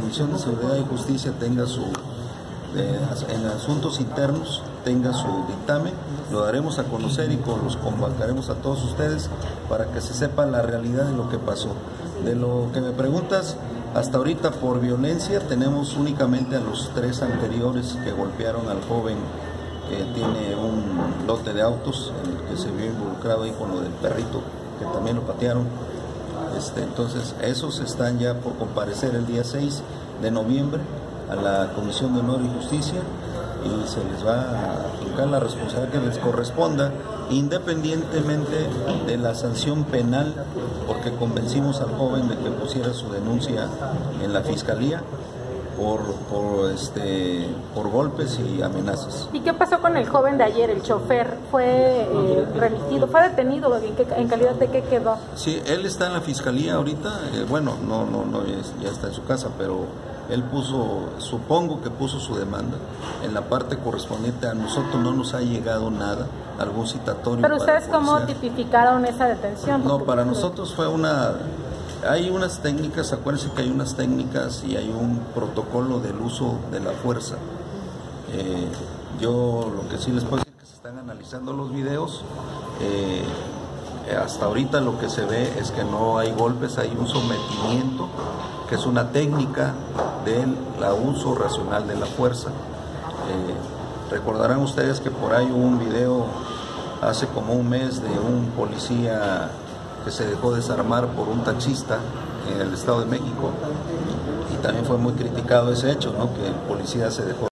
Comisión de Seguridad y Justicia tenga su, eh, en asuntos internos, tenga su dictamen, lo daremos a conocer y con- los convocaremos a todos ustedes para que se sepa la realidad de lo que pasó. De lo que me preguntas, hasta ahorita por violencia tenemos únicamente a los tres anteriores que golpearon al joven que tiene un lote de autos en el que se vio involucrado ahí con lo del perrito que también lo patearon. Este, entonces, esos están ya por comparecer el día 6 de noviembre a la Comisión de Honor y Justicia y se les va a aplicar la responsabilidad que les corresponda, independientemente de la sanción penal, porque convencimos al joven de que pusiera su denuncia en la Fiscalía por, por, este, por golpes y amenazas. ¿Y qué pasó con el joven de ayer, el chofer? ¿Fue eh, remitido? ¿Fue detenido? ¿En, qué- en calidad de qué quedó? Sí, él está en la fiscalía ahorita, eh, bueno, no, no, no, ya está en su casa, pero él puso, supongo que puso su demanda. En la parte correspondiente a nosotros no nos ha llegado nada, algún citatorio. Pero ustedes cómo tipificaron esa detención? No, para nosotros fue una... Hay unas técnicas, acuérdense que hay unas técnicas y hay un protocolo del uso de la fuerza. Eh, yo lo que sí les puedo decir es que se están analizando los videos. eh, hasta ahorita lo que se ve es que no hay golpes, hay un sometimiento, que es una técnica del la uso racional de la fuerza. Eh, recordarán ustedes que por ahí hubo un video hace como un mes de un policía que se dejó desarmar por un taxista en el Estado de México y también fue muy criticado ese hecho, ¿no? que el policía se dejó